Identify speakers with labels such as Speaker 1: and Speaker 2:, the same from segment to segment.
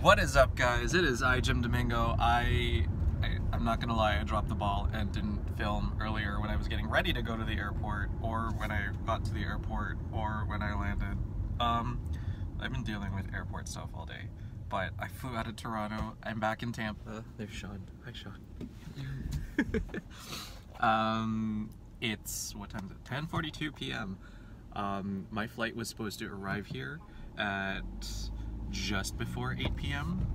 Speaker 1: What is up, guys? It is I, Jim Domingo. I, I, I'm not gonna lie, I dropped the ball and didn't film earlier when I was getting ready to go to the airport, or when I got to the airport, or when I landed. Um, I've been dealing with airport stuff all day, but I flew out of Toronto. I'm back in Tampa. There's Sean. Hi, Sean. um, it's what time is it? 10:42 p.m. Um, my flight was supposed to arrive here at just before 8 p.m.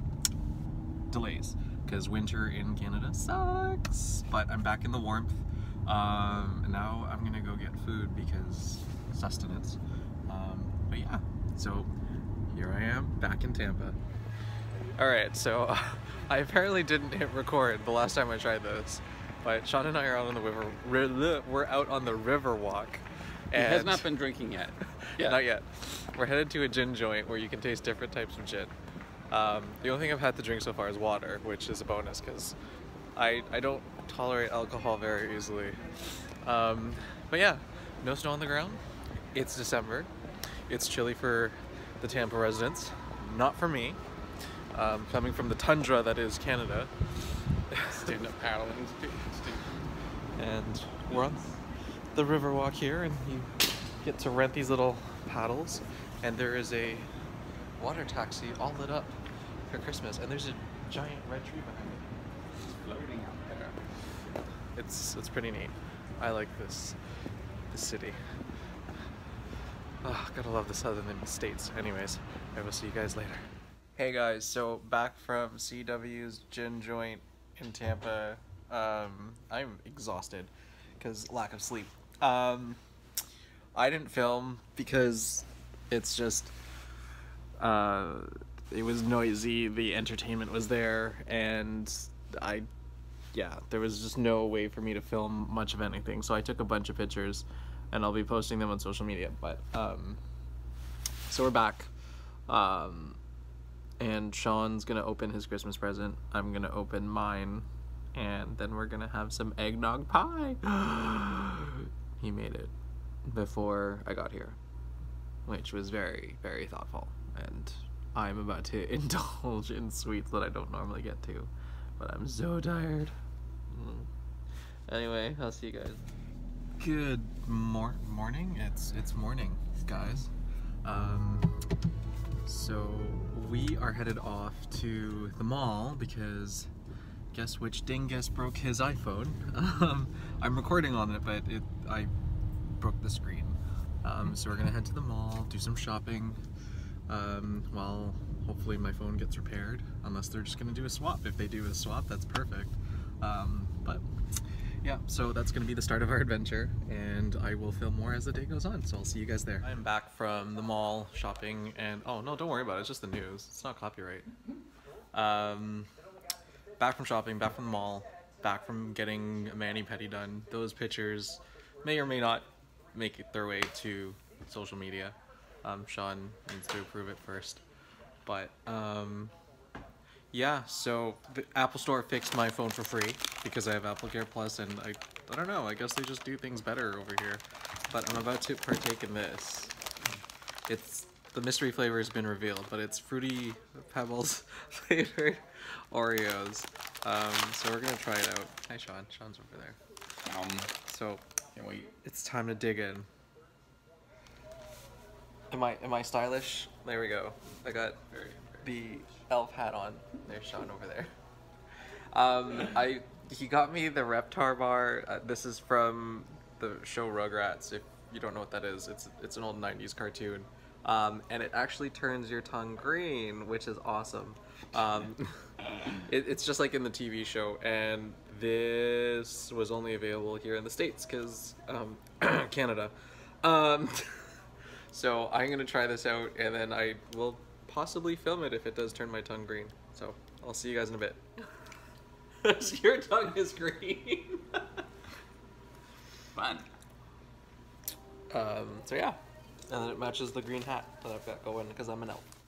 Speaker 1: Delays, because winter in Canada sucks. But I'm back in the warmth. Um, and now I'm gonna go get food because sustenance. Um, but yeah, so here I am back in Tampa. All right, so I apparently didn't hit record the last time I tried this, but Sean and I are out on the river. We're out on the river walk.
Speaker 2: He has not been drinking yet.
Speaker 1: Yeah. Not yet. We're headed to a gin joint where you can taste different types of gin. Um, the only thing I've had to drink so far is water, which is a bonus because I, I don't tolerate alcohol very easily. Um, but yeah, no snow on the ground. It's December. It's chilly for the Tampa residents, not for me. Um, coming from the tundra that is Canada.
Speaker 2: Stand up paddling.
Speaker 1: and we're on the river walk here and you get to rent these little paddles and there is a water taxi all lit up for Christmas and there's a giant red tree behind it.
Speaker 2: It's floating out there.
Speaker 1: It's it's pretty neat. I like this this city. Oh, gotta love the southern states. Anyways, I will see you guys later. Hey guys, so back from CW's gin joint in Tampa. Um, I'm exhausted because lack of sleep. Um, I didn't film because it's just uh, it was noisy. The entertainment was there, and I yeah, there was just no way for me to film much of anything. So I took a bunch of pictures, and I'll be posting them on social media. But um, so we're back. Um, and Sean's gonna open his Christmas present. I'm gonna open mine, and then we're gonna have some eggnog pie. he made it before I got here, which was very, very thoughtful. And I'm about to indulge in sweets that I don't normally get to, but I'm so tired. Mm. Anyway, I'll see you guys. Good mor- morning. It's it's morning, guys. Um, so we are headed off to the mall because guess which dingus broke his iPhone. Um, I'm recording on it, but it I broke the screen. Um, so we're gonna head to the mall, do some shopping, um, while hopefully my phone gets repaired. Unless they're just gonna do a swap. If they do a swap, that's perfect. Um, but yeah, so that's gonna be the start of our adventure, and I will film more as the day goes on. So I'll see you guys there. I'm back from the mall shopping, and oh no, don't worry about it. It's just the news. It's not copyright. Back from shopping, back from the mall, back from getting a mani pedi done. Those pictures may or may not make their way to social media. Um, Sean needs to approve it first. But um, yeah, so the Apple Store fixed my phone for free because I have Apple Care Plus, and I I don't know. I guess they just do things better over here. But I'm about to partake in this. It's the mystery flavor has been revealed, but it's fruity pebbles flavored Oreos. Um, so we're gonna try it out. Hi, Sean. Sean's over there.
Speaker 2: Um,
Speaker 1: So
Speaker 2: can't wait.
Speaker 1: it's time to dig in. Am I am I stylish? There we go. I got
Speaker 2: Very,
Speaker 1: the elf hat on. There's Sean over there. Um, I he got me the Reptar bar. Uh, this is from the show Rugrats. If you don't know what that is, it's it's an old '90s cartoon, um, and it actually turns your tongue green, which is awesome. Um, it, it's just like in the TV show, and this was only available here in the states because um, Canada. Um, so I'm gonna try this out, and then I will possibly film it if it does turn my tongue green. So I'll see you guys in a bit. Your tongue is green.
Speaker 2: Fun.
Speaker 1: um, so yeah, and then it matches the green hat that I've got going because I'm an elf.